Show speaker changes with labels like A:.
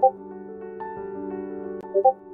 A: 고맙습니다.